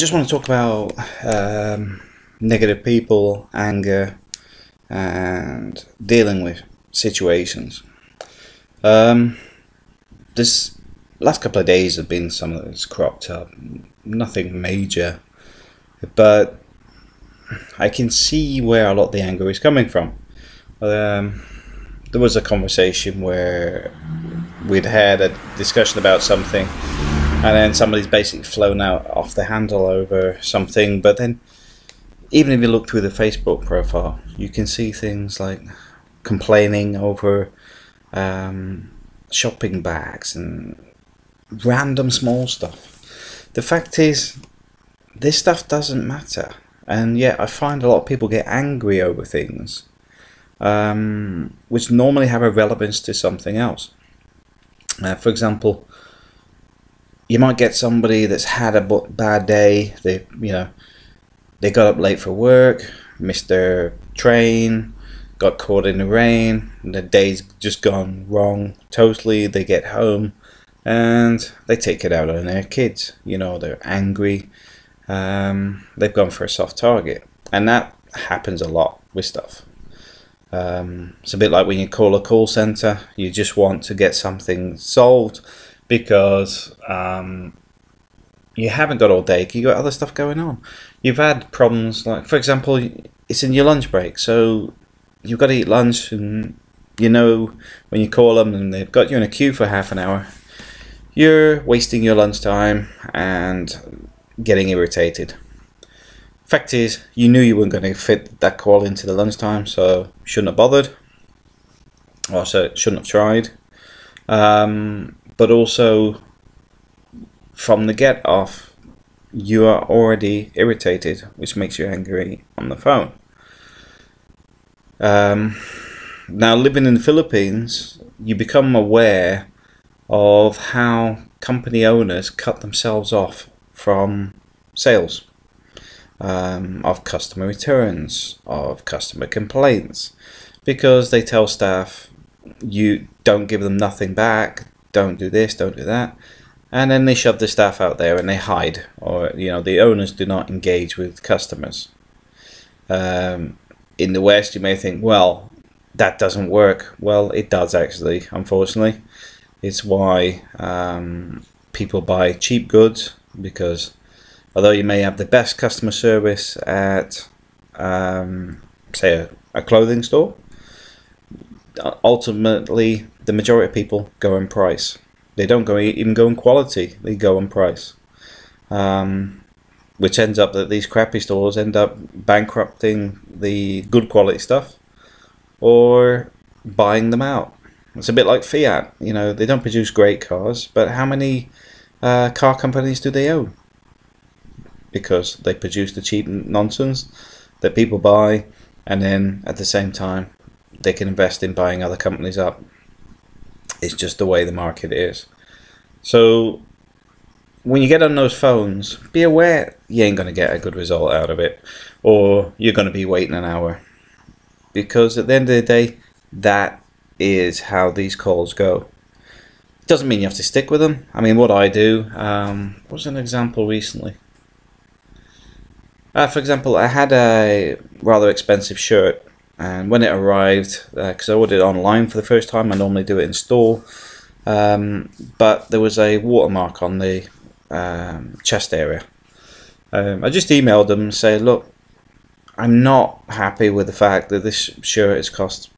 just want to talk about um, negative people, anger, and dealing with situations. Um, this last couple of days have been some that's cropped up, nothing major, but I can see where a lot of the anger is coming from. Um, there was a conversation where we'd had a discussion about something, and then somebody's basically flown out off the handle over something. But then, even if you look through the Facebook profile, you can see things like complaining over um, shopping bags and random small stuff. The fact is, this stuff doesn't matter, and yet I find a lot of people get angry over things um, which normally have a relevance to something else. Uh, for example, you might get somebody that's had a bad day. They, you know, they got up late for work, missed their train, got caught in the rain. The day's just gone wrong totally. They get home and they take it out on their kids. You know, they're angry. Um, they've gone for a soft target, and that happens a lot with stuff. Um, it's a bit like when you call a call center, you just want to get something solved because um, you haven't got all day, you got other stuff going on. You've had problems like, for example, it's in your lunch break, so you've got to eat lunch, and you know when you call them and they've got you in a queue for half an hour, you're wasting your lunch time and getting irritated. Fact is, you knew you weren't going to fit that call into the lunchtime, so shouldn't have bothered. Or so shouldn't have tried. Um, but also, from the get off, you are already irritated, which makes you angry on the phone. Um, now, living in the Philippines, you become aware of how company owners cut themselves off from sales um, of customer returns, of customer complaints, because they tell staff, you don't give them nothing back, don't do this, don't do that, and then they shove the staff out there and they hide, or you know the owners do not engage with customers. Um, in the West, you may think, well, that doesn't work. Well, it does actually, unfortunately. It's why um, people buy cheap goods because although you may have the best customer service at, um, say, a, a clothing store, ultimately the majority of people go in price. They don't go even go in quality; they go in price. Um, which ends up that these crappy stores end up bankrupting the good quality stuff or buying them out. It's a bit like Fiat. You know, they don't produce great cars, but how many uh, car companies do they own? because they produce the cheap nonsense that people buy, and then at the same time, they can invest in buying other companies up. It's just the way the market is. So, when you get on those phones, be aware you ain't going to get a good result out of it, or you're going to be waiting an hour. Because at the end of the day, that is how these calls go. It Doesn't mean you have to stick with them. I mean, what I do um, was an example recently. Uh, for example, I had a rather expensive shirt, and when it arrived, because uh, I ordered it online for the first time, I normally do it in store, um, but there was a watermark on the um, chest area. Um, I just emailed them and say, look, I'm not happy with the fact that this shirt has cost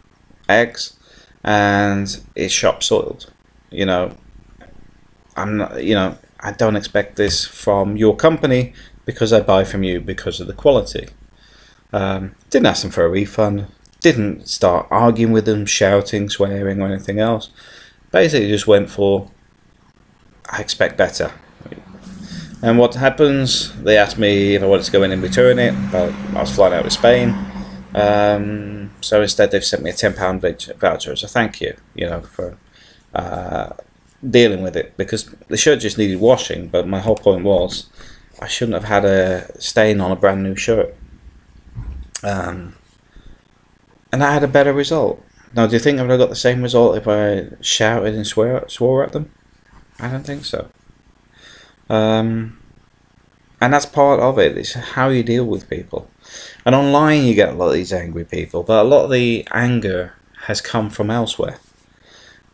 X and it's shop soiled. You know, I'm not, you know, I don't expect this from your company because I buy from you because of the quality. Um, didn't ask them for a refund. Didn't start arguing with them, shouting, swearing, or anything else. Basically, just went for I expect better. And what happens? They asked me if I wanted to go in and return it, but I was flying out of Spain. Um, so instead, they've sent me a ten pound voucher as a thank you, you know, for uh, dealing with it because the shirt just needed washing. But my whole point was I shouldn't have had a stain on a brand new shirt. Um, and I had a better result. Now, do you think I would have got the same result if I shouted and swear, swore at them? I don't think so. Um, and that's part of it. It's how you deal with people. And online, you get a lot of these angry people, but a lot of the anger has come from elsewhere.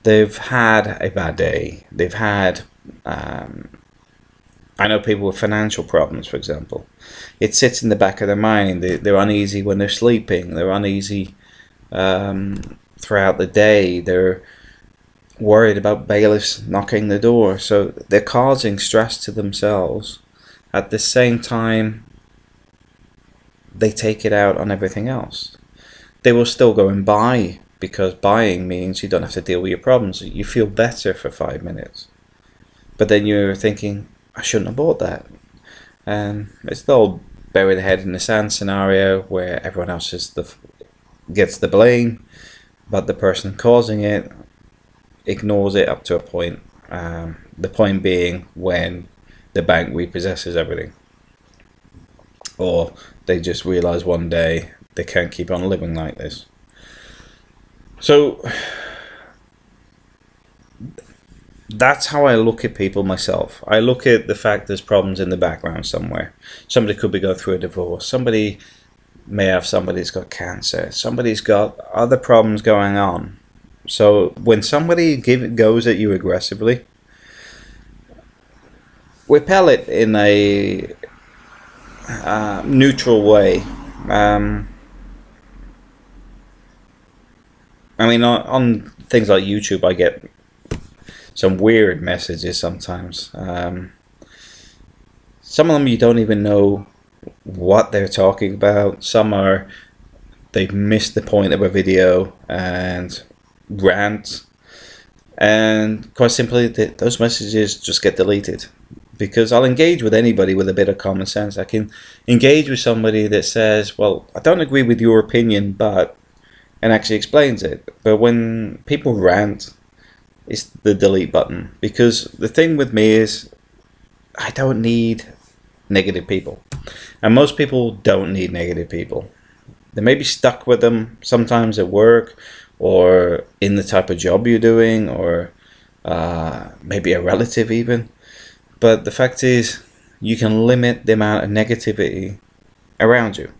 They've had a bad day. They've had, um, I know people with financial problems, for example. It sits in the back of their mind. They, they're uneasy when they're sleeping. They're uneasy um, throughout the day. They're worried about bailiffs knocking the door. So they're causing stress to themselves. At the same time, they take it out on everything else. They will still go and buy because buying means you don't have to deal with your problems. You feel better for five minutes. But then you're thinking, I shouldn't have bought that. And it's the old bury the head in the sand scenario where everyone else is the gets the blame, but the person causing it ignores it up to a point. Um, the point being when the bank repossesses everything. Or they just realize one day they can't keep on living like this. So that's how I look at people myself. I look at the fact there's problems in the background somewhere. Somebody could be going through a divorce. Somebody may have somebody's got cancer. Somebody's got other problems going on. So when somebody give, goes at you aggressively, repel it in a uh, neutral way. Um, I mean, on, on, things like YouTube, I get some weird messages sometimes. Um, some of them you don't even know what they're talking about. Some are they've missed the point of a video and rant, and quite simply, those messages just get deleted because I'll engage with anybody with a bit of common sense. I can engage with somebody that says, "Well, I don't agree with your opinion, but," and actually explains it. But when people rant, it's the delete button because the thing with me is, I don't need negative people, and most people don't need negative people. They may be stuck with them sometimes at work, or in the type of job you're doing, or uh, maybe a relative even but the fact is, you can limit the amount of negativity around you.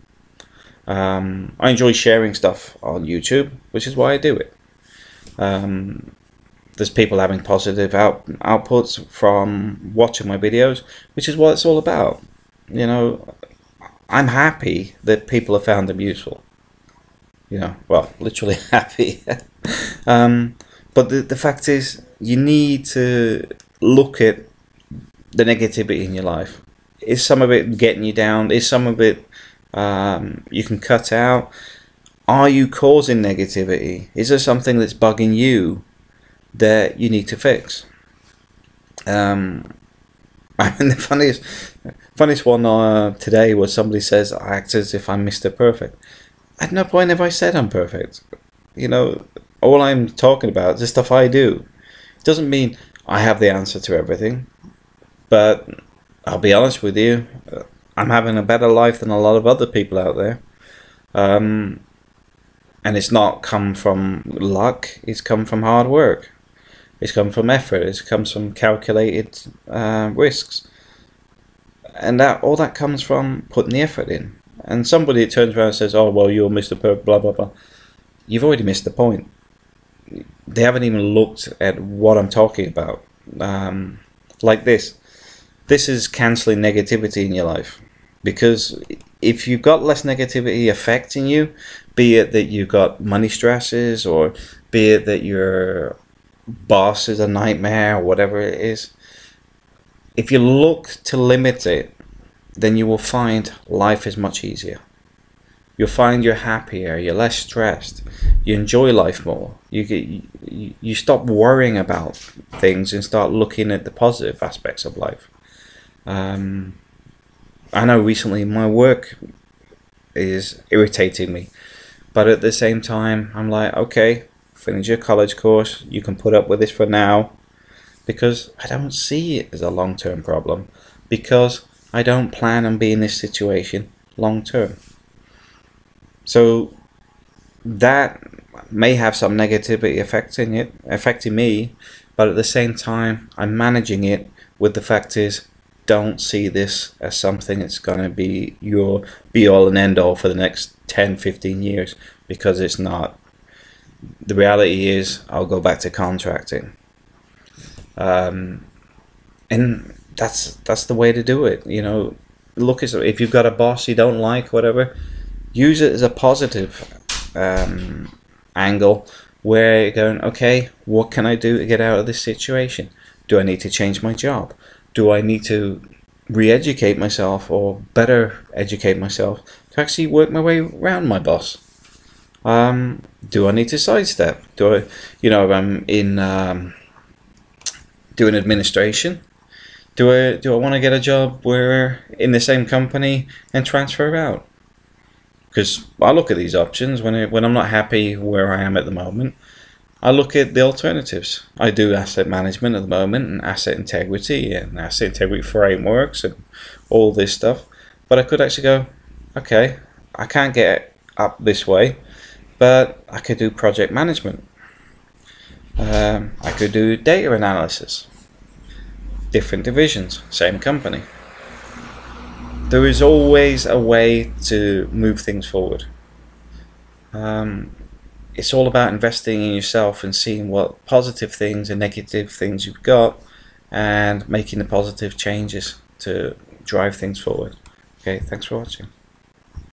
Um, I enjoy sharing stuff on YouTube, which is why I do it. Um, there's people having positive out, outputs from watching my videos, which is what it's all about. You know, I'm happy that people have found them useful. You know, well, literally happy. um, but the, the fact is, you need to look at the negativity in your life? Is some of it getting you down? Is some of it um, you can cut out? Are you causing negativity? Is there something that's bugging you that you need to fix? Um, I mean, the funniest, funniest one uh, today was somebody says I act as if I'm Mr. Perfect. At no point have I said I'm perfect. You know, all I'm talking about is the stuff I do. It doesn't mean I have the answer to everything. But I'll be honest with you, I'm having a better life than a lot of other people out there. Um, and it's not come from luck, it's come from hard work. It's come from effort, it comes from calculated uh, risks. And that all that comes from putting the effort in. And somebody turns around and says, Oh, well, you're Mr. Blah, blah, blah. You've already missed the point. They haven't even looked at what I'm talking about. Um, like this this is cancelling negativity in your life. Because if you've got less negativity affecting you, be it that you've got money stresses or be it that your boss is a nightmare or whatever it is, if you look to limit it, then you will find life is much easier. You'll find you're happier, you're less stressed, you enjoy life more. You get you, you stop worrying about things and start looking at the positive aspects of life. Um, I know recently my work is irritating me, but at the same time, I'm like, okay, finish your college course. You can put up with this for now because I don't see it as a long term problem because I don't plan on being in this situation long term. So that may have some negativity affecting it, affecting me, but at the same time, I'm managing it with the fact is don't see this as something that's going to be your be all and end all for the next 10, 15 years because it's not. The reality is, I'll go back to contracting. Um, and that's that's the way to do it. You know, look at if you've got a boss you don't like, whatever, use it as a positive um, angle where you're going, okay, what can I do to get out of this situation? Do I need to change my job? Do I need to re-educate myself or better educate myself to actually work my way around my boss? Um, do I need to sidestep? Do I, you know, I'm in um, doing administration. Do I do I want to get a job where in the same company and transfer out? Because I look at these options when it, when I'm not happy where I am at the moment. I look at the alternatives. I do asset management at the moment and asset integrity and asset integrity frameworks and all this stuff. But I could actually go, okay, I can't get up this way, but I could do project management. Um, I could do data analysis. Different divisions, same company. There is always a way to move things forward. Um, it's all about investing in yourself and seeing what positive things and negative things you've got and making the positive changes to drive things forward. Okay, thanks for watching.